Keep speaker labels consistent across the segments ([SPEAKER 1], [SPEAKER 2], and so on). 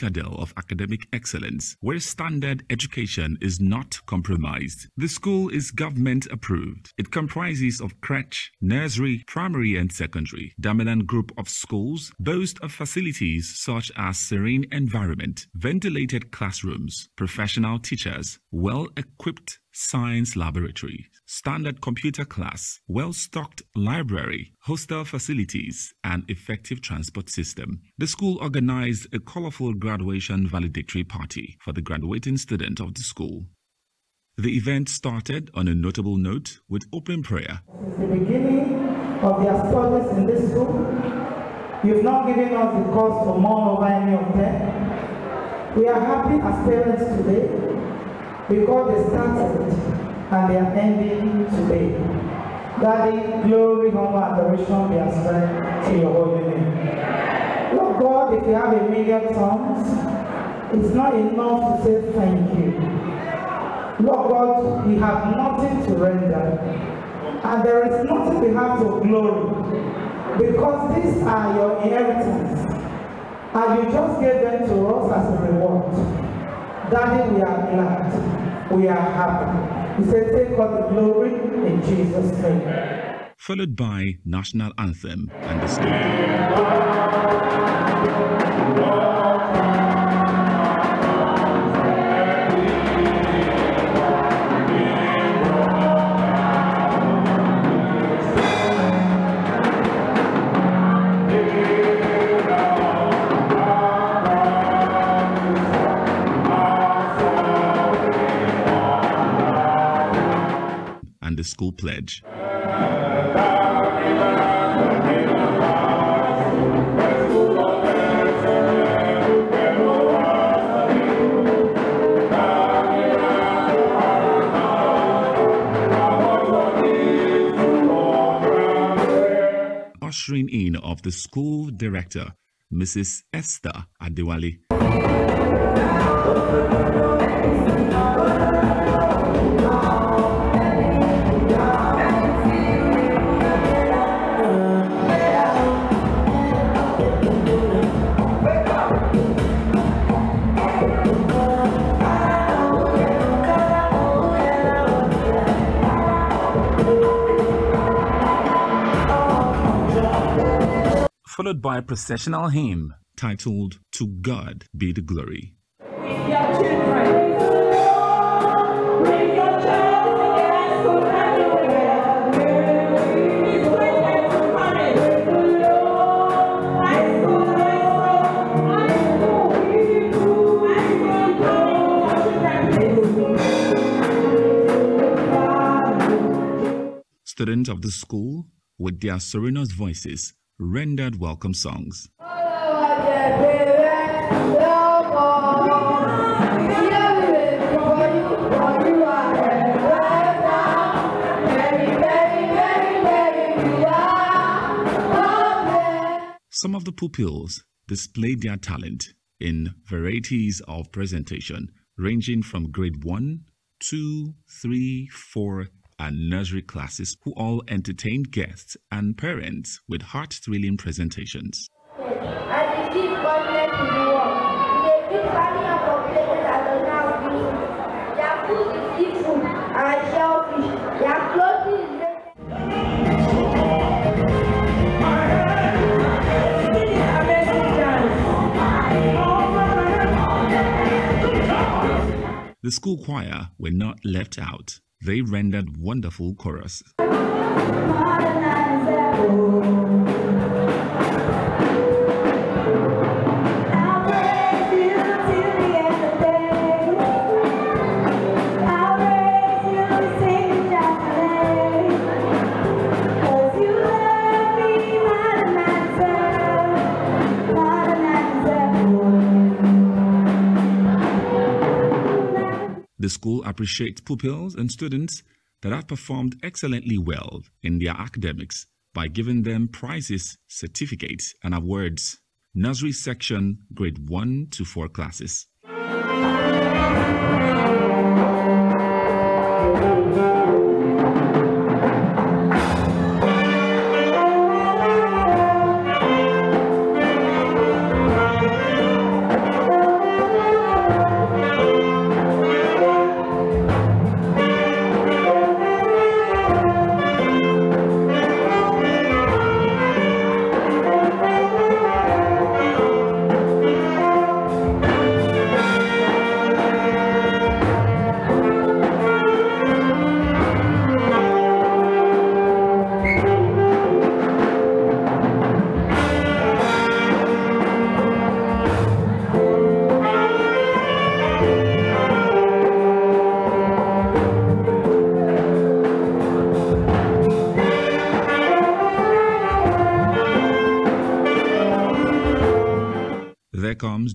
[SPEAKER 1] citadel of academic excellence where standard education is not compromised. The school is government approved. It comprises of crèche, nursery, primary and secondary. Dominant group of schools boast of facilities such as serene environment, ventilated classrooms, professional teachers, well-equipped science laboratory, standard computer class, well-stocked library, hostel facilities, and effective transport system. The school organized a colorful graduation valedictory party for the graduating student of the school. The event started on a notable note with open prayer.
[SPEAKER 2] Since the beginning of their studies in this school, you've not given us the cause to mourn over any of them. We are happy as parents today because they started and they are ending today. Daddy, glory, honor, adoration be ascribed to your holy name. Lord God, if you have a million tongues, it's not enough to say thank you. Lord God, we have nothing to render. And there is nothing we have to glory. Because these are your inheritance. And you just gave them to us as a reward. Daddy, we are glad. We are happy. We say, take all the glory in Jesus' name.
[SPEAKER 1] Followed by national anthem and the state. School pledge. Ushering in of the school director, Mrs. Esther Adewale. Followed by a processional hymn titled To God Be the Glory. Students of the school, with their sonorous voices, rendered welcome songs. Some of the pupils displayed their talent in varieties of presentation, ranging from grade 1, 2, 3, 4, and nursery classes who all entertained guests and parents with heart-thrilling presentations.
[SPEAKER 3] The
[SPEAKER 1] school choir were not left out. They rendered wonderful chorus. School appreciates pupils and students that have performed excellently well in their academics by giving them prizes, certificates, and awards. Nursery section, grade 1 to 4 classes.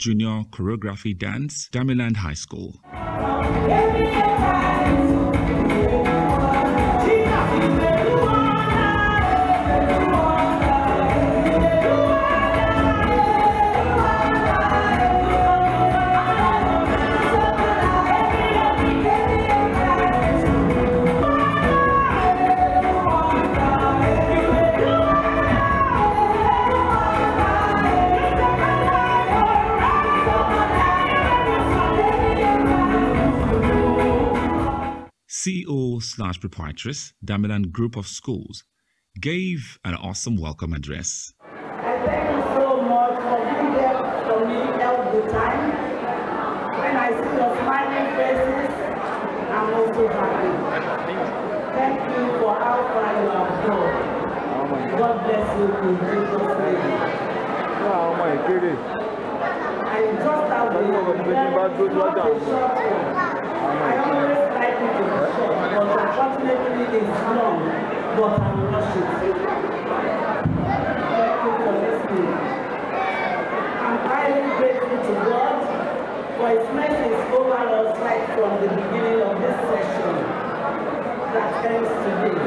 [SPEAKER 1] Junior Choreography Dance, Damiland High School. Slash proprietress, Damiland Group of Schools, gave an awesome welcome address.
[SPEAKER 4] I thank you so much for being there for me all the time. When I see your smiling faces, I'm also happy. Thank you for how far you have gone. God bless you in Jesus' name.
[SPEAKER 5] ọmọ ìkéré
[SPEAKER 4] I just have the
[SPEAKER 5] Ọlọ́run ọba níbi tí bá dúró tó ọjà
[SPEAKER 4] very short one. I always like it to be short, but unfortunately it's long, but I will rush it. Thank you for listening. I'm highly grateful to God for His mercies over us right from the beginning of this session that ends today.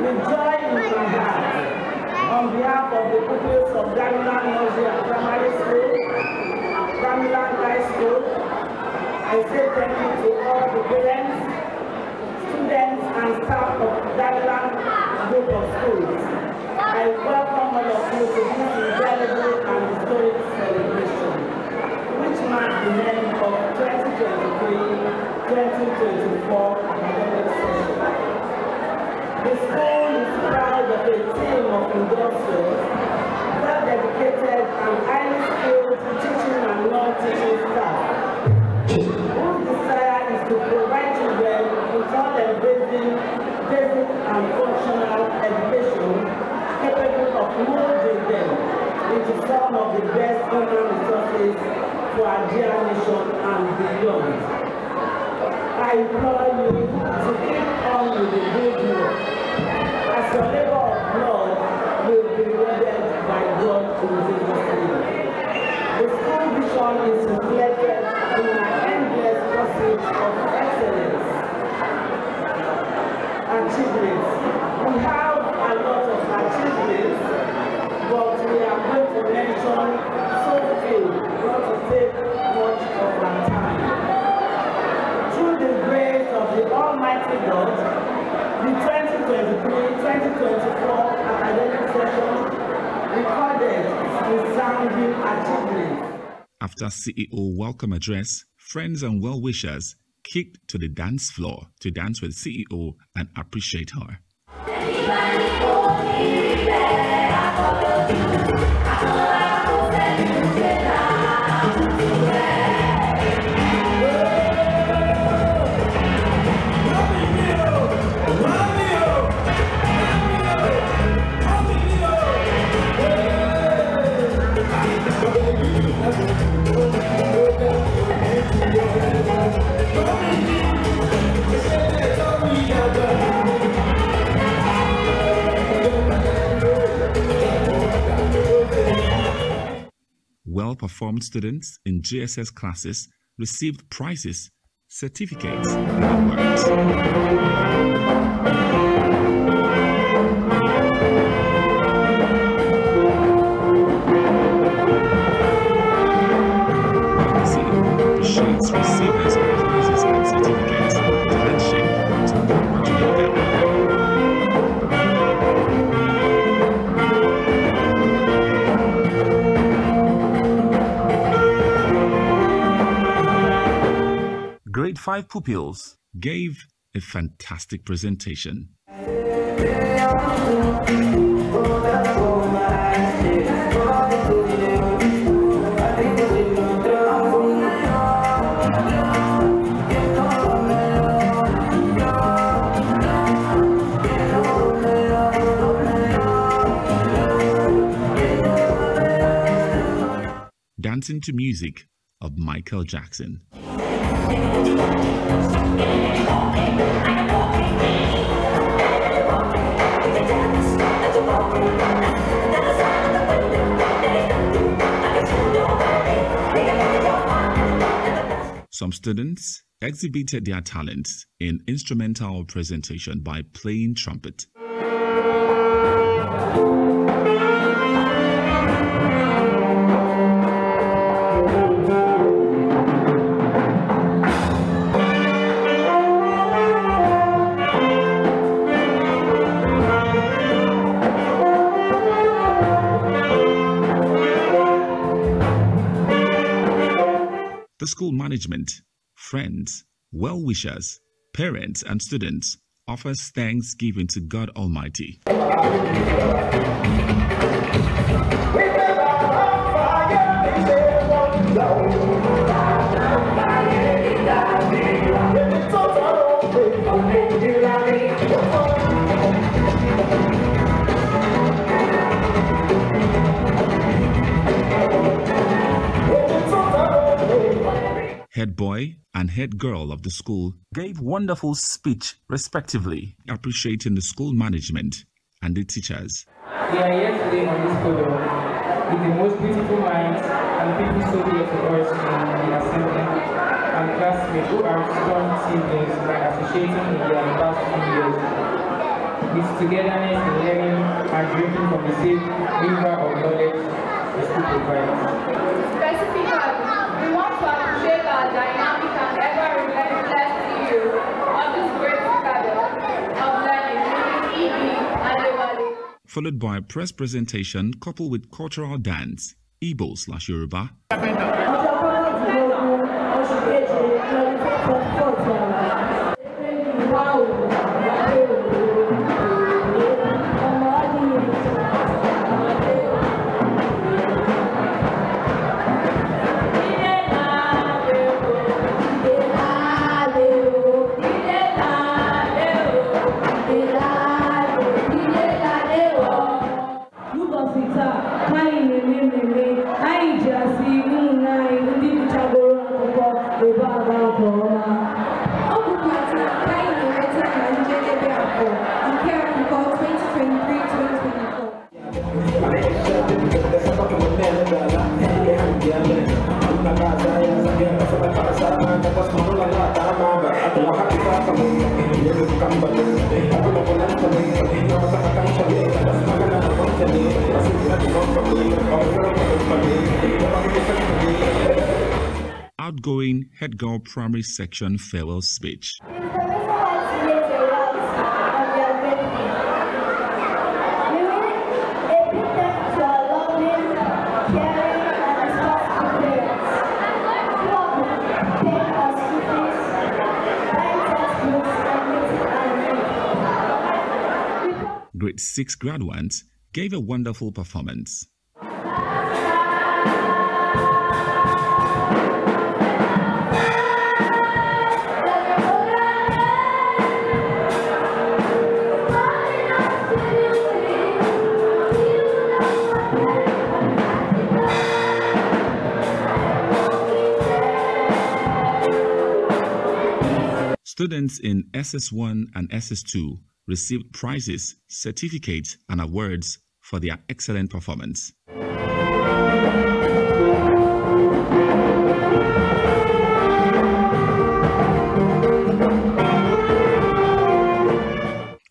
[SPEAKER 4] With joy in my heart, on behalf of the pupils of Damiland Nursery Primary School, Damiland High School, I say thank you to all the parents, and staff of Gamiland Group of Schools. I welcome all of you to this indelible and historic celebration, which marks the end of 2023-2024 academic session. The school is proud of a team of industrials, well-dedicated and highly skilled teaching and non-teaching staff, whose desire is to provide children with all embracing basic and functional education capable of molding them into some of the best human resources for our dear nation and beyond. I implore you to keep on with the good work,
[SPEAKER 1] After CEO welcome address, friends and well-wishers kicked to the dance floor to dance with CEO and appreciate her. Well-performed students in JSS classes received prizes, certificates, and awards. 5 pupils gave a fantastic presentation. Dancing to music of Michael Jackson. Some students exhibited their talents in instrumental presentation by playing trumpet. The school management, friends, well wishers, parents, and students offers thanksgiving to God Almighty. Head boy and head girl of the school gave wonderful speech respectively appreciating the school management and the teachers
[SPEAKER 6] We are here today on this podium with the most beautiful minds and people so dear to us in the assembly and classmates who are strong siblings by associating in their past few years. With togetherness in learning and drinking from the same river of knowledge the school provides.
[SPEAKER 7] Specifically, we want to appreciate our dynamic and ever relentless CEO of this great citadel of learning, Mrs. E.B. Adewale.
[SPEAKER 1] Followed by a press presentation coupled with cultural dance Igbo slash Yoruba girl primary section farewell speech. Grade 6 graduates gave a wonderful performance Students in SS1 and SS2 received prizes, certificates, and awards for their excellent performance.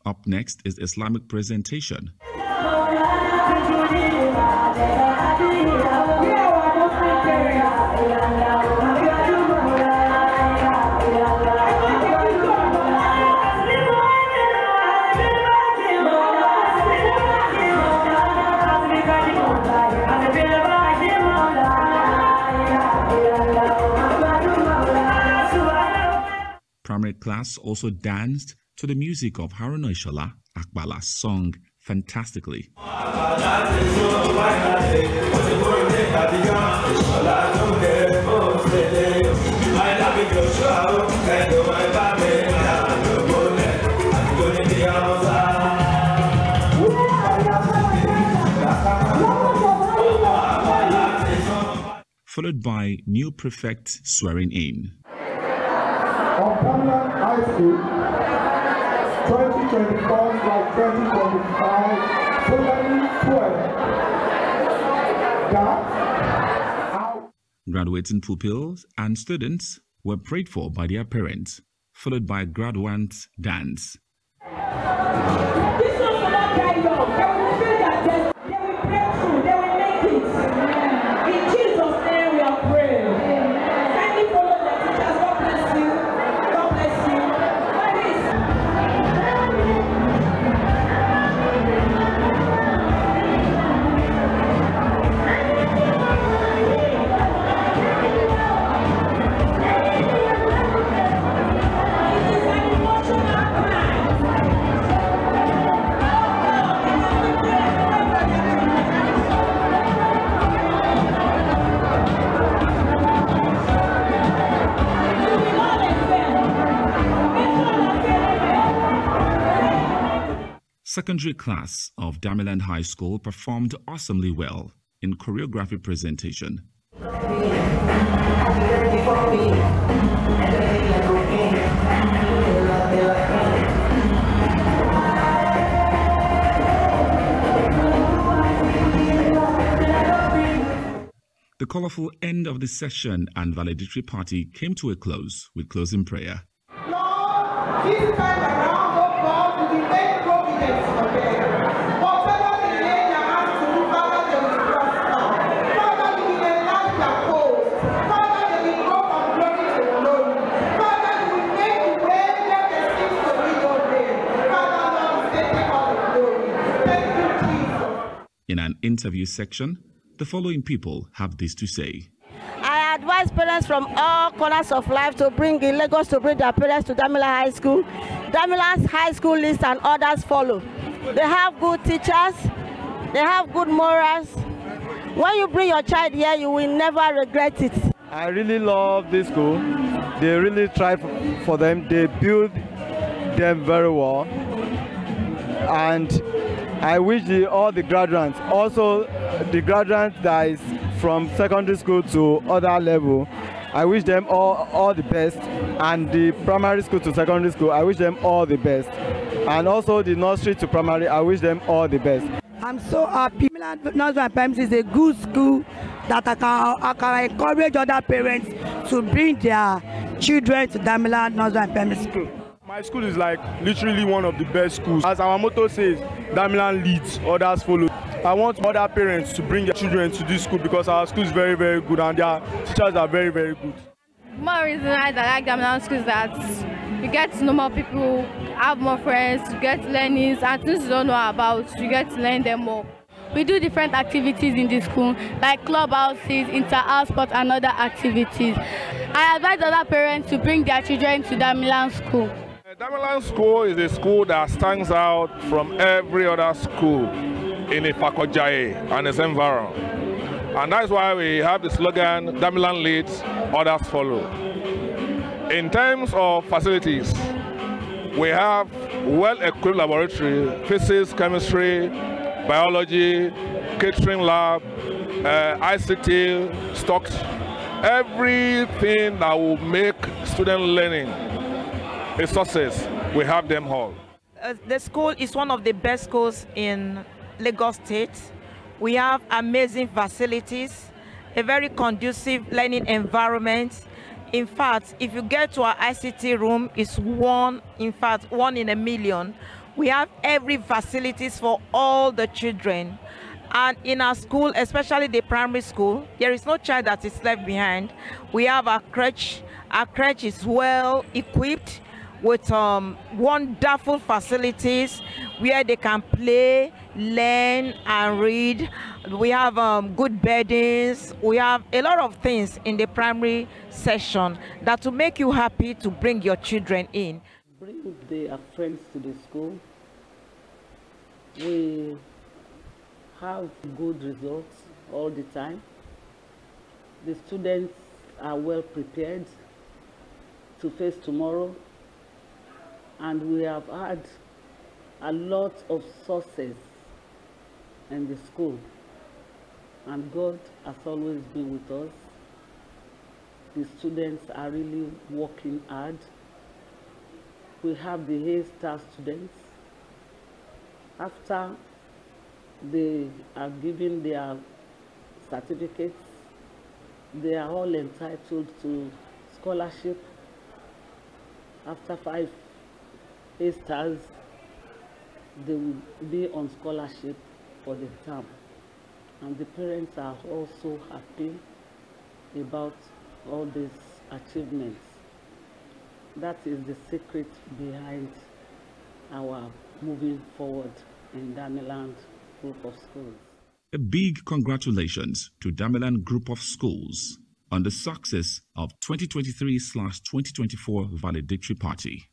[SPEAKER 1] Up next is Islamic presentation. Primary class also danced to the music of Haruna Ishola Apala's song fantastically. Followed by new prefect swearing in.
[SPEAKER 8] On Pamela High School, 2024 like 2025, solemnly swear that I
[SPEAKER 1] Graduating pupils and students were prayed for by their parents, followed by a graduates dance. Secondary class of Damiland High School performed awesomely well in choreography presentation. The colorful end of the session and valedictory party came to a close with closing prayer.
[SPEAKER 4] Lord,
[SPEAKER 1] In an interview section, the following people have this to say.
[SPEAKER 9] I advise parents from all corners of life to bring in Lagos to bring their parents to Damila High School. Damila's High School list and others follow. They have good teachers, they have good morals. When you bring your child here, you will never regret it.
[SPEAKER 5] I really love this school. They really try for them. They build them very well. And I wish the, all the graduates, also the graduates that is from secondary school to other level, I wish them all, all the best. And the primary school to secondary school, I wish them all the best. And also the nursery to primary, I wish them all the best.
[SPEAKER 10] I'm so happy. Milan Nursery Primary is a good school that I can, I can encourage other parents to bring their children to Damilan Nursery Primary School.
[SPEAKER 5] My school is like literally one of the best schools. As our motto says, Damilan leads, others follow. I want other parents to bring their children to this school because our school is very, very good and their teachers are very, very good.
[SPEAKER 6] More reason why I like Damilan school is that you get to know more people, have more friends, you get learnings, and things you don't know about, you get to learn them more. We do different activities in the school, like clubhouses, inter-house sports, and other activities. I advise other parents to bring their children to Damilan school.
[SPEAKER 11] Damilan School is a school that stands out from every other school in Ifako-Ijaiye and its environment. And that's why we have the slogan, Damilan leads, others follow. In terms of facilities, we have well-equipped laboratory, physics, chemistry, biology, catering lab, uh, ICT, stocks, everything that will make student learning a success, we have them all.
[SPEAKER 12] Uh, the school is one of the best schools in Lagos State. We have amazing facilities, a very conducive learning environment. In fact, if you get to our ICT room, it's one, in fact, one in a million. We have every facilities for all the children. And in our school, especially the primary school, there is no child that is left behind. We have our crèche. Our crèche is well equipped with um, wonderful facilities where they can play, learn, and read. We have um, good beddings. We have a lot of things in the primary session that will make you happy to bring your children in.
[SPEAKER 13] Bring their friends to the school. We have good results all the time. The students are well prepared to face tomorrow and we have had a lot of success in the school and God has always been with us. The students are really working hard. We have the A-star students. After they are given their certificates, they are all entitled to scholarship. After five A stars, they will be on scholarship for the term. And the parents are also happy about all these achievements. That is the secret behind our moving forward in Damiland Group of Schools.
[SPEAKER 1] A big congratulations to Damilan Group of Schools on the success of 2023-2024 valedictory party.